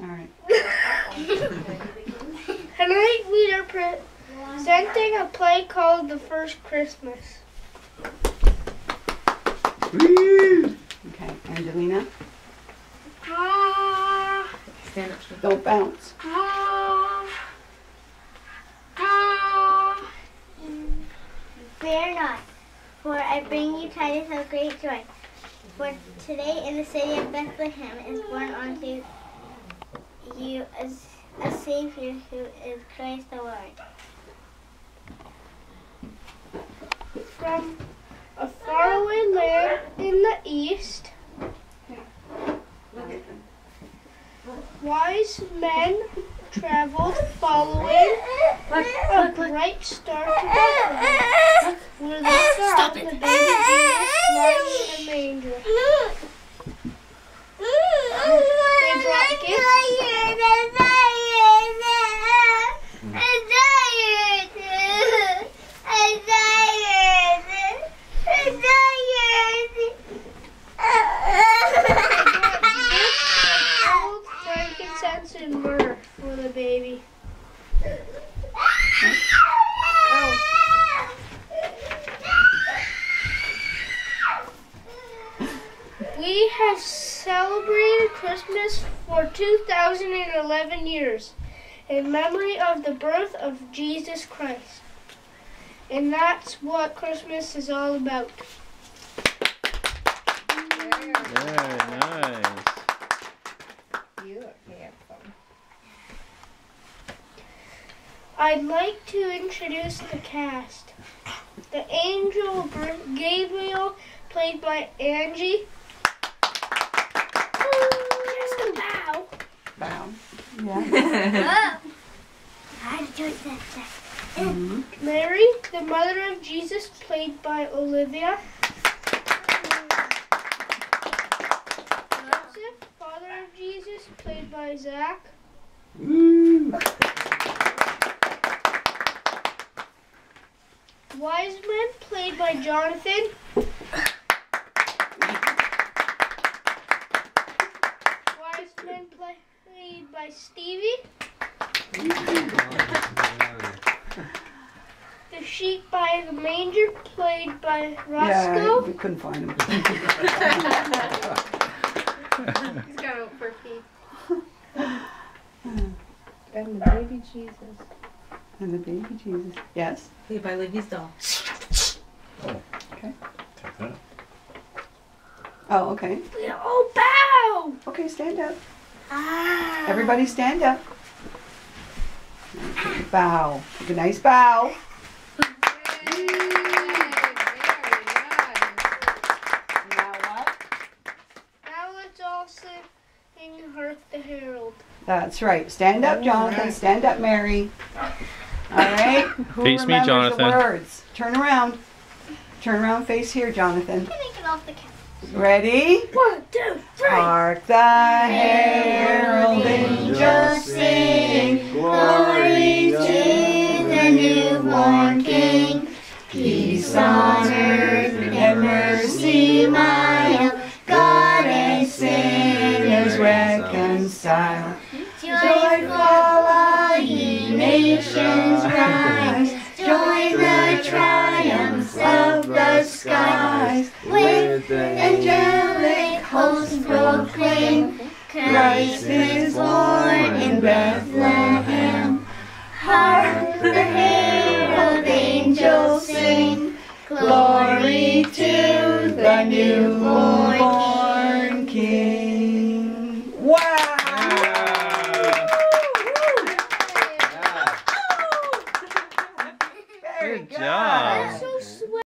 Alright. Tonight we are presenting a play called The First Christmas. Woo! Okay, Angelina, Ah, Stand up. don't bounce. Fear not, for I bring you tidings of great joy. For today in the city of Bethlehem is born unto you a, a Savior who is Christ the Lord. From a faraway land in the east, wise men traveled following a bright star to Bethlehem, where they found the baby Jesus lying in a manger. They brought gifts. Gold, frankincense, and myrrh for the baby. We have celebrated Christmas for 2011 years in memory of the birth of Jesus Christ. And that's what Christmas is all about. Very nice. You look handsome. I'd like to introduce the cast. The angel Gabriel, played by Angie. There's a bow. Bow. Yeah. Mhm. Mary, the mother of Jesus, played by Olivia. Joseph, father of Jesus, played by Zach. Woo! Wise men, played by Johnathan. Wise men, played by Stevie. The sheep by the manger, played by Rosco. Yeah, Rosco. we couldn't find him. He's got a four feet. And the baby Jesus. And the baby Jesus. Yes. Played by Livy's doll. Oh. Okay. Take that. Oh, okay. Oh, bow! Okay, stand up. Ah. Everybody stand up. Bow. Take a nice bow. Now what? Now let's all sing Hark the Herald. That's right. Stand up, Johnathan. Stand up, Mary. All right. Who Face me, remembers Johnathan. The words. Turn around. Turn around. Face here, Johnathan. Take it off the couch. Ready? One, two, three. Hark the herald angels sing, glory to the newborn King. Peace on earth and mercy mild, God and sinners reconcile. Christ is born in Bethlehem. Hark the herald angels sing, Glory to the newborn King.